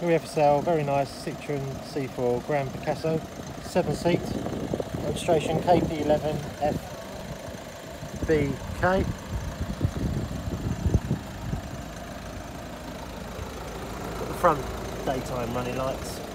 Here we have for sale very nice Citroen C4 Grand Picasso, 7 seat, registration KP11FBK. Got the front daytime running lights.